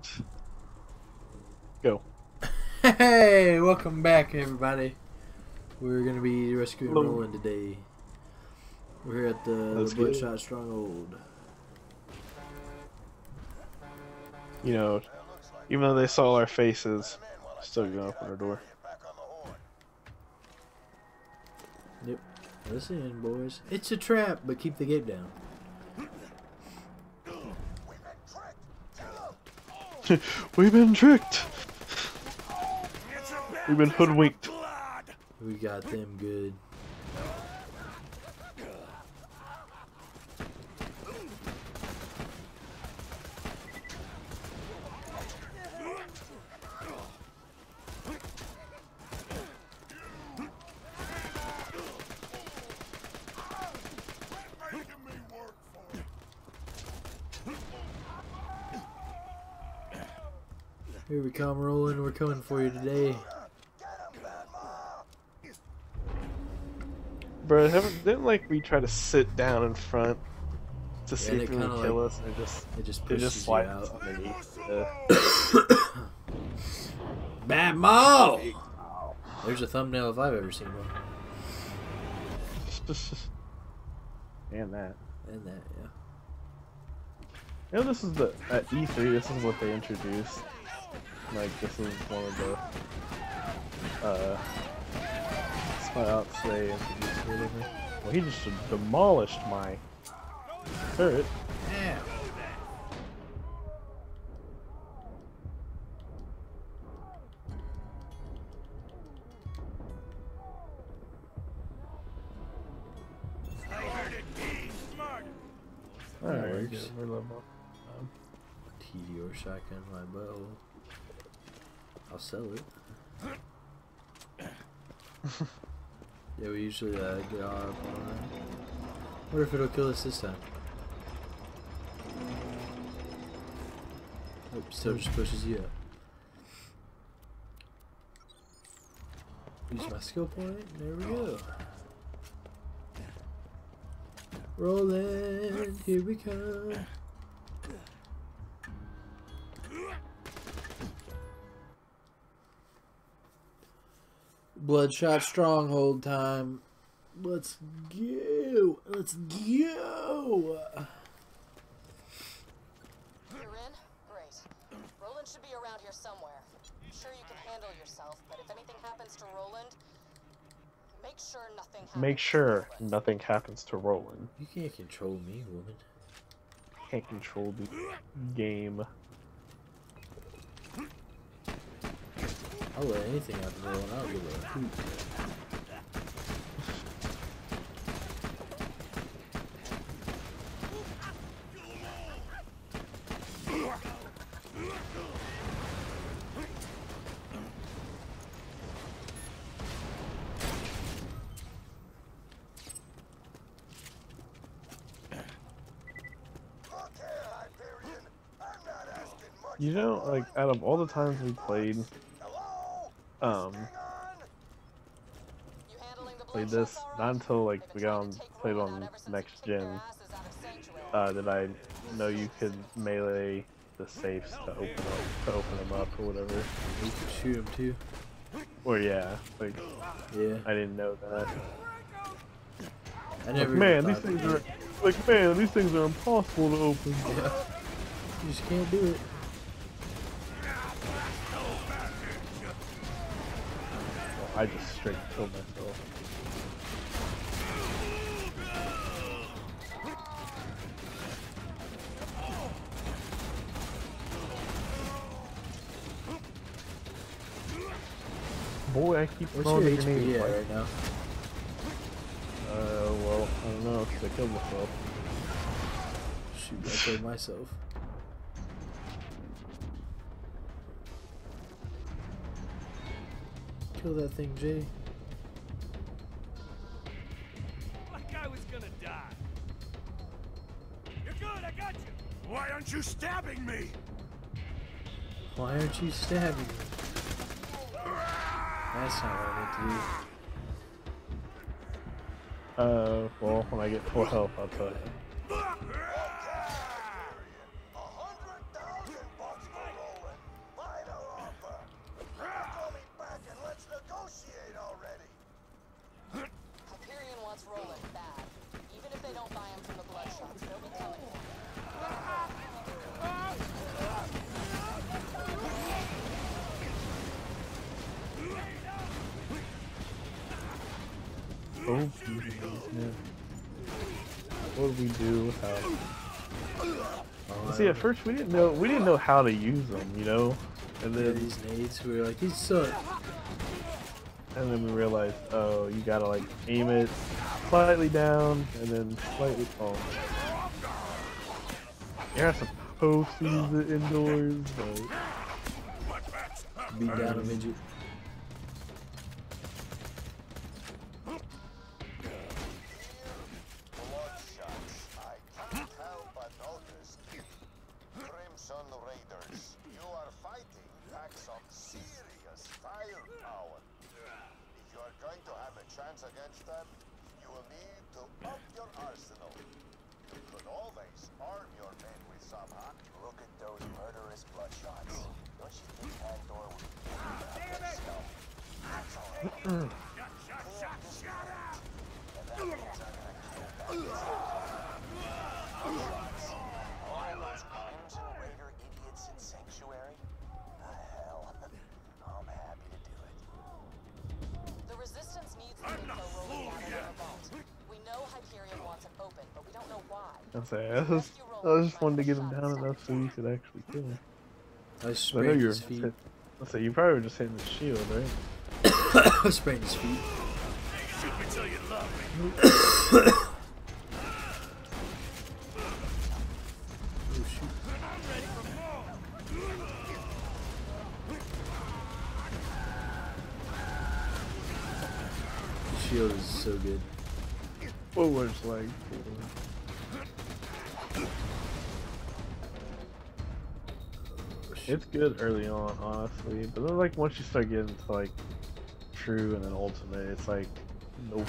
And go. Hey, welcome back, everybody. We're gonna be rescuing Hello. Roland today. We're here at the, Let's the. Bloodshot Stronghold. You know, even though they saw our faces, still gonna open our door. Yep. Listen, boys. It's a trap, but keep the gate down. We've been tricked. We've been hoodwinked. We got them good. Here we come, Roland. We're coming for you today. Bro, didn't like we try to sit down in front to see and if they would kill like, us, and they just It just they pushes just slide out. underneath. Bad Maw! There's a thumbnail if I've ever seen one. and that. And that, yeah. You know, this is the at E3. This is what they introduced. Like this is one of the uh spots they introduced or whatever. Well, he just demolished my turret. Yeah. Alright, we're level. TD or shotgun my bow. I'll sell it. yeah, we usually uh, get our up. What if it'll kill us this time? Nope, still just pushes you up. Use my skill point. There we go. Rolling, here we come. Bloodshot Stronghold time. Let's go. Let's go. You're in? Great. Roland should be around here somewhere. I'm sure you can handle yourself, but if anything happens to Roland, make sure nothing happens Make to sure Roland. nothing happens to Roland. You can't control me, woman. Can't control the game. I'll anything happen to Roland. I don't give a hoot. You know, like out of all the times we played, um, You handling the played this not until like we got on played on out ever since next we kicked their gen. asses out of Sanctuary. Uh, did I know you could melee the safes to open up, to open them up or whatever? You could shoot them too. Or yeah, like Yeah. I didn't know that. I never. even man, these things that. are like man, these things are impossible to open. Yeah. You just can't do it. I just straight killed myself. Boy, I keep What's throwing your. HP at right now? Uh, well, I don't know, 'cause I killed myself. Shoot, I killed myself. Kill that thing, Jay. Like I was gonna die. You're good, I got you. Why aren't you stabbing me? Why aren't you stabbing me? That's not what I meant to do. Uh, well, when I get full health, I'll tell you. First we didn't know we didn't know how to use them, you know, and yeah, then these nades, we were like, these suck. and then we realized, oh, you gotta like aim it slightly down and then slightly. Oh, you're not supposed to use it indoors, but Beat down a midget. Bloodshots, I can't help but notice. Crimson Raiders, you are fighting back some serious firepower. If you are going to have a chance against them, you will need to up your arsenal. You could always arm your men with some, huh? Look at those murderous bloodshots. Don't you think Andor would be able to have their scalp? That's all right. Clear this point, and that means I'm gonna kill that all those Crimson Raider idiots in Sanctuary? Hell. I'm happy to do it. The Resistance needs the info rolling out of their vault. We know Hyperion wants it open, but we don't know why. I'm saying I just I just wanted to get him down enough so you could actually kill him. I I know his feet. Let's say you probably were just hitting the shield, right? I sprained his feet. Shoot me till you love me. Oh shoot. I'm ready for more. His shield is so good. What was like? It's good early on, honestly, but then like once you start getting to like true and then ultimate, it's like nope,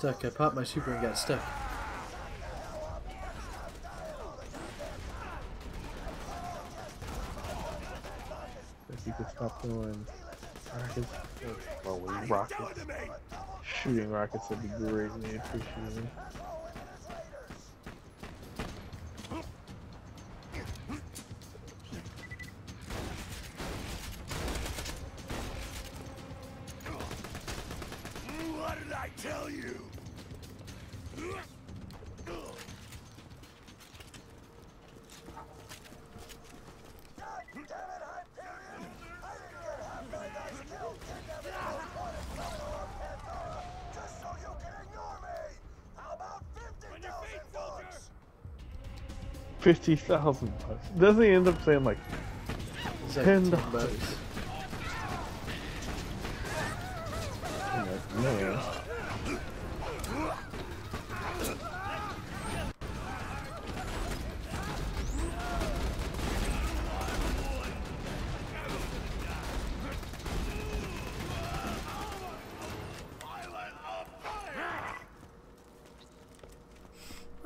stuck. I popped my super and got stuck. If you could stop throwing rockets, well, rockets, shooting rockets would be greatly appreciated. Fifty thousand bucks. Doesn't he end up saying like Ten 10 dollars. bucks. man?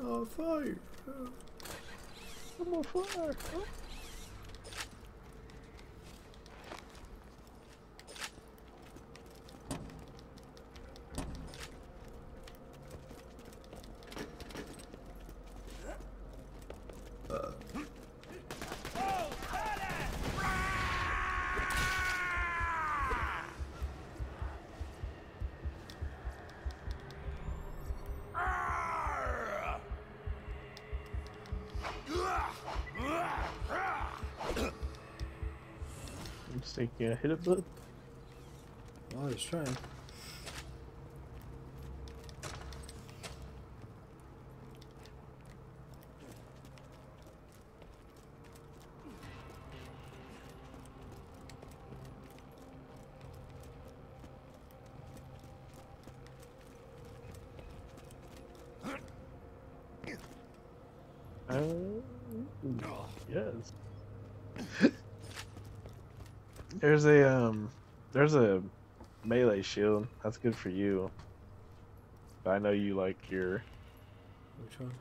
Oh, fire. I'm on just thinking, I hit it, but Oh, I was trying. There's a um, there's a melee shield. That's good for you. But I know you like your. Which one?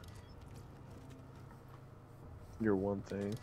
Your one thing.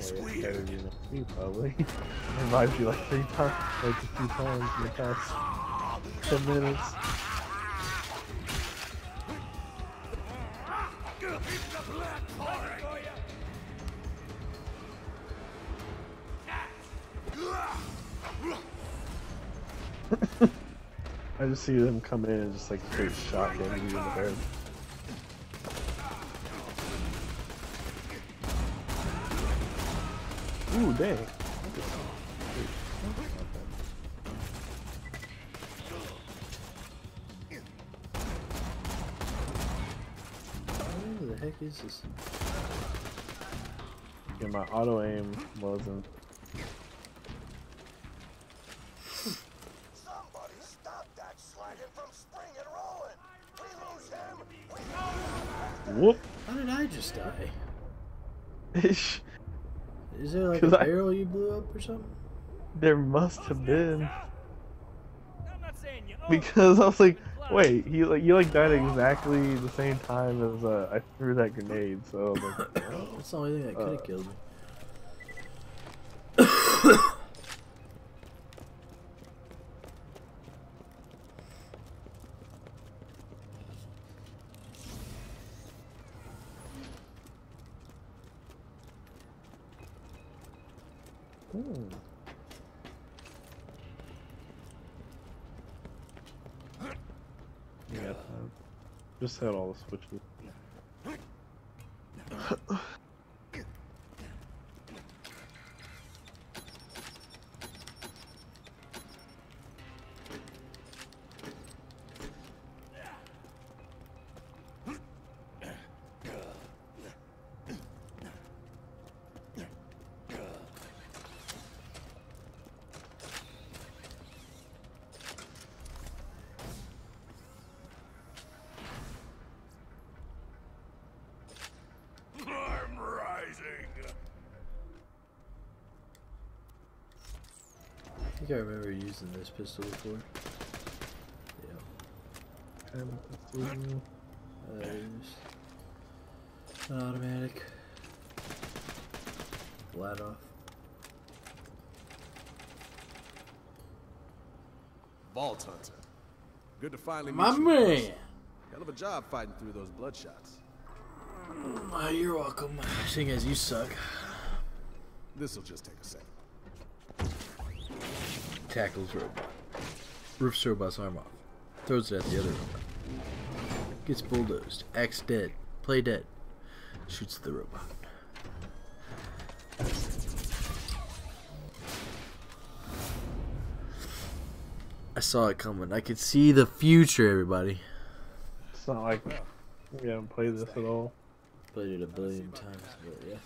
I'm this weird. better than you probably. Revives you like three times, like a few times in the past ten minutes. I just see them come in and just like straight shotgun you in the head. Ooh, dang. What the heck is this? Yeah, my auto aim wasn't. Somebody stop that slagging from Spring and Roland! We lose him! We Whoop! How did I just die? Ish. Is there like a 'Cause I- barrel you blew up or something? There must have been I'm not saying because I was like, wait, he like you like died exactly the same time as uh, I threw that grenade. So I was like, That's the only thing that could have Uh, killed me. hmm. Yeah, um, just had all the rising. I think I remember using this pistol before. Yeah. And let's Uh, an automatic. Flat off. Vault Hunter. Good to finally My meet you. My man! Hell of a job fighting through those bloodshots. Oh, you're welcome. Seeing as you suck. This'll just take a second. Tackles robot. Rips robot's arm off. Throws it at the other robot. Gets bulldozed. Acts dead. Play dead. Shoots the robot. I saw it coming. I could see the future, everybody. It's not like we haven't played this at all. Played it a billion times, but yeah.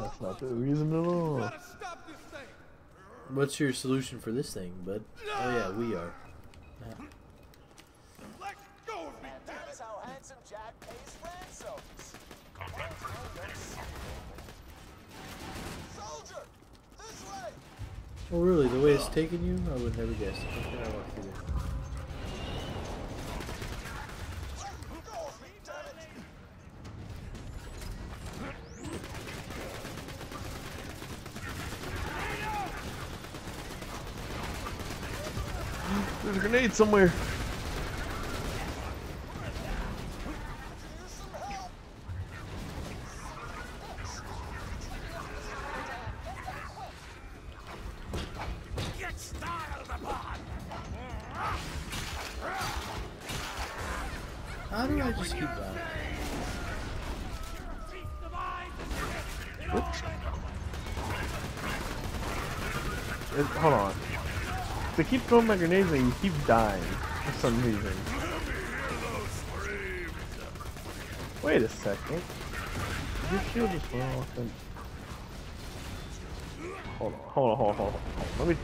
That's not the reason at all. Stop this thing. What's your solution for this thing, bud? Oh yeah, we are. Let go of me. That's how Handsome Jack pays ransoms. Soldier! This way! Well, really, the way it's taking you, I would never guess. How can I walk through there? Go with me, damn it! There's a grenade somewhere. Use some help! Get styled upon. How do I just keep running? Feast of eyes. It all It, hold on. 'Cause I keep throwing my grenades and you keep dying for some reason. Wait a second. Did your shield just went off and... Hold on, hold on, hold on, hold on. hold on. Let me...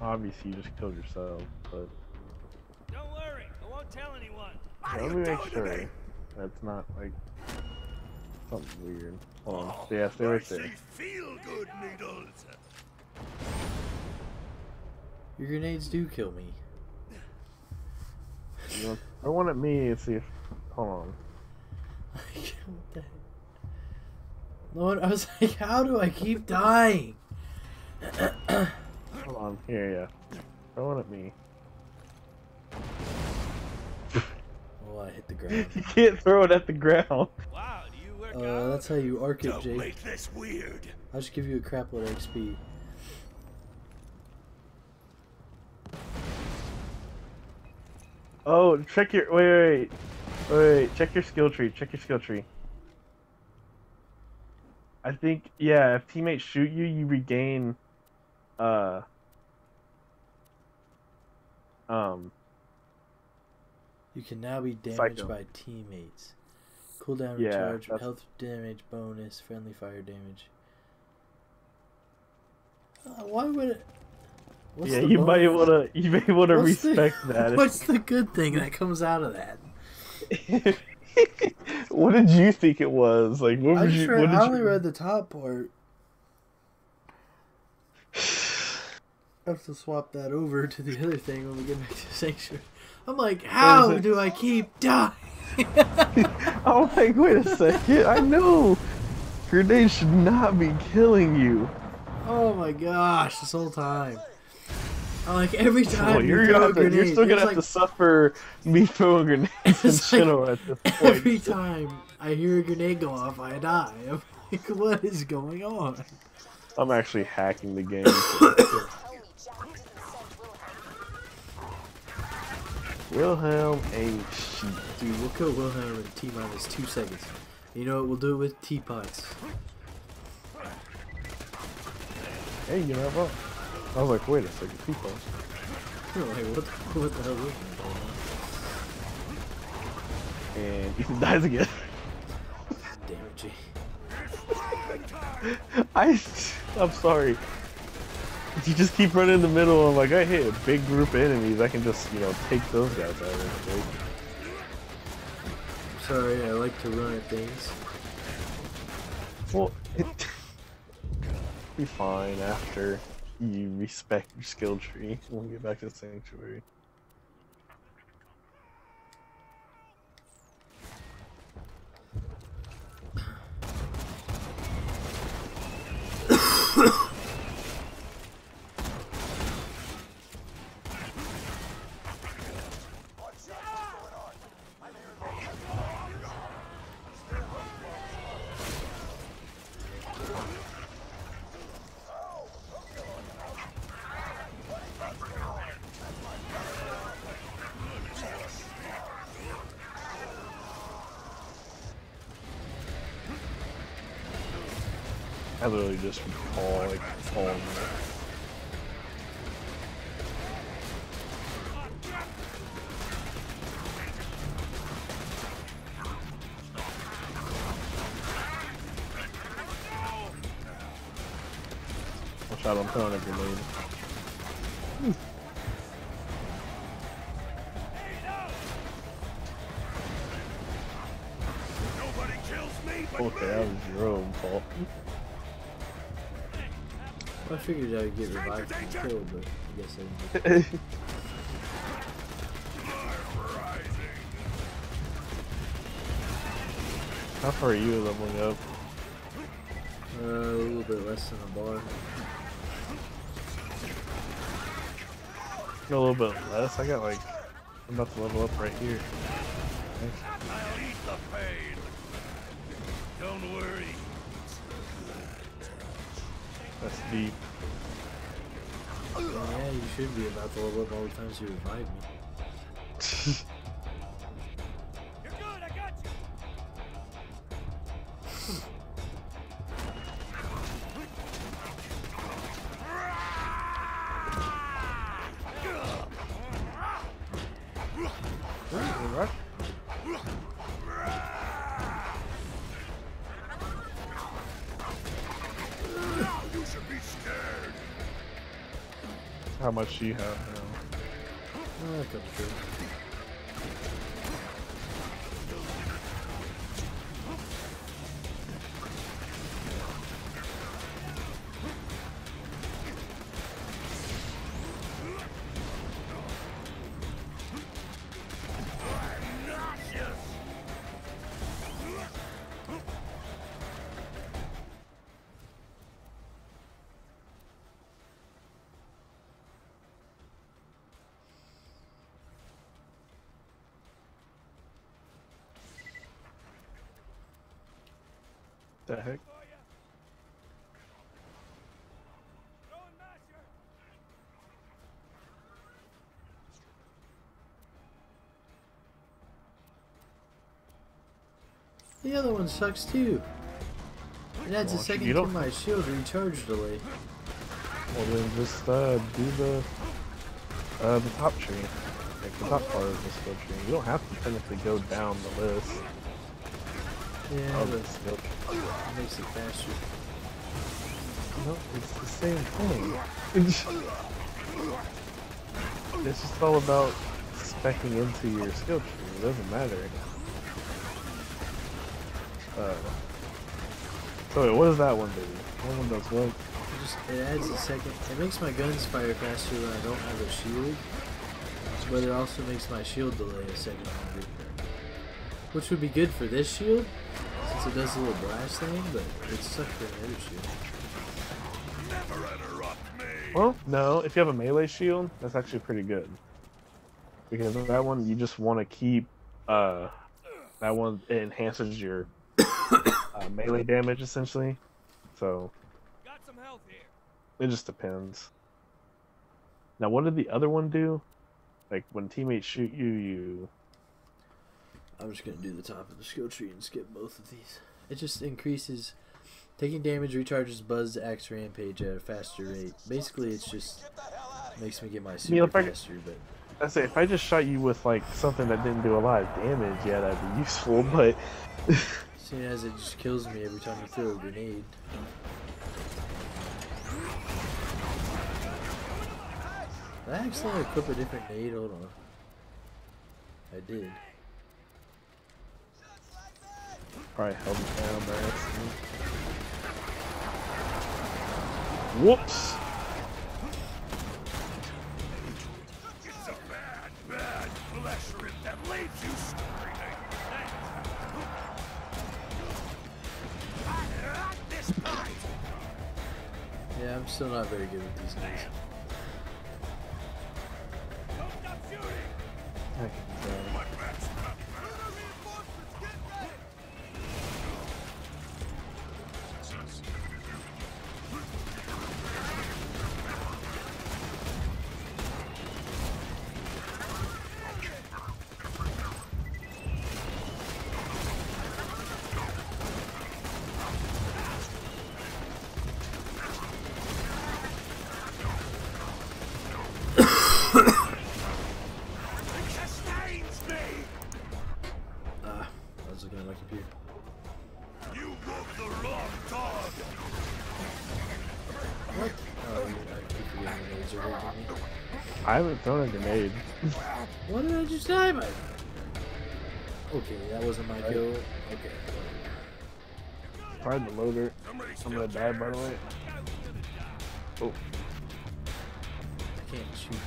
Obviously you just killed yourself, but... Don't worry, I won't tell anyone. Yeah, let me make sure that's not like something weird. Hold on. Yeah, stay right there. Feel good needles. Your grenades do kill me. You I want at me and see if. Hold on. What the heck? Lord, I was like, how do I keep dying? Hold on. Here, yeah. Throw one at me. Oh, I hit the ground. You can't throw it at the ground. Wow, do you work Uh, out? that's how you arc it, Jake. Don't Jake. make this weird. I'll just give you a crap load of XP. Oh, check your. Wait, wait, wait. Wait, check your skill tree. Check your skill tree. I think, yeah, if teammates shoot you, you regain. Uh. Um. You can now be damaged Psycho. by teammates. Cooldown Yeah, recharge, that's- health damage bonus, friendly fire damage. Uh, why would it? What's yeah, you might wanna. You may wanna What's the- respect that. What's the good thing that comes out of that? what did you think it was? Like, what I was just you? read, what did I only you... read the top part. I have to swap that over to the other thing when we get back to Sanctuary. I'm like, how it? do I keep dying? Oh my! Wait a second. I know. Grenades should not be killing you. Oh my gosh, this whole time. Like, every time you you're throw gonna a have to, grenade, you're still gonna have like to suffer me throwing grenades and like at this point. every time I hear a grenade go off, I die. I'm like, what is going on? I'm actually hacking the game. Tell me Jack didn't send Wilhelm. a shit. Dude, we'll kill Wilhelm in T minus two seconds. You know what? We'll do it with teapots. Hey, you know what? I was like, wait a second, people. like, what the, what the hell is this? And Ethan dies again. Damn it, G. I, I'm sorry. If you just keep running in the middle. I'm like, I hit a big group of enemies. I can just, you know, take those guys out of it. Sorry, I like to run at things. Well, it, be fine after you respect your skill tree. We'll get back to sanctuary. I literally just recall like all. Watch out, I'm throwing a grenade. Nobody kills me but Okay, that was your own fault. I figured I'd get revived and killed, but I guess I didn't. How far are you leveling up? Uh, a little bit less than a bar. A little bit less. I got like, I'm about to level up right here. I'll eat the pain. Don't worry. That's deep. Yeah, you should be about to level up all the times you revive me. You have The heck? The other one sucks too. It adds a second to my shield recharge delay. Well then just uh do the uh the top tree. Like the top part of the skill tree. You don't have to technically go down the list Yeah, the skill tree. it makes it faster. No, it's the same thing. it's just all about specking into your skill tree. It doesn't matter. Uh, so wait, what does that one do? That one does what? It just it adds a second. It makes my guns fire faster when I don't have a shield, but it also makes my shield delay a second longer, which would be good for this shield since it does a little blast thing, but it sucks for the other shield. Never interrupt me. Well, no. If you have a melee shield, that's actually pretty good. Because that one, you just want to keep. Uh, that one it enhances your uh, melee damage essentially. So Got some health here. it just depends. Now, what did the other one do? Like when teammates shoot you, you I'm just gonna do the top of the skill tree and skip both of these. It just increases taking damage, recharges Buzz Axe Rampage at a faster rate. Basically, it's just makes me get my super could- faster. But I say if I just shot you with like something that didn't do a lot of damage, yeah, that'd be useful. But seeing as it just kills me every time you throw a grenade. Did I actually equip a different nade? Hold on. I did. Probably held it down by accident. Whoops! It's a bad, bad flesh rip that leaves you screaming. At this point. Yeah, I'm still not very good with these nades. I haven't thrown a grenade. What did I just die by? Okay, that wasn't my kill. Okay. Tried the loader. Somebody I'm gonna die, by the way. Oh, I can't shoot me.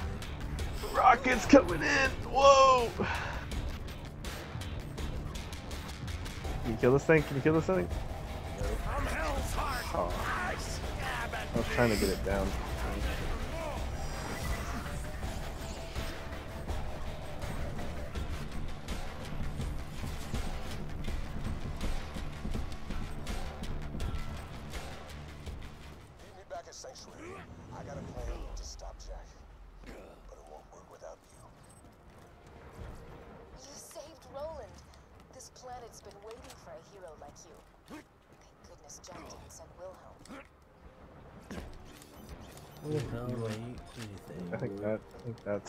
rockets coming in! Whoa! Can you kill this thing? Can you kill this thing? I'm hell's. Oh, I stab at I was trying to get it down.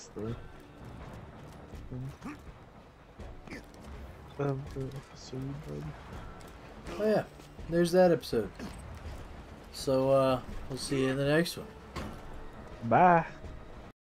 That's the. of the episode, bud. Oh yeah, there's that episode. So uh, we'll see you in the next one. Bye.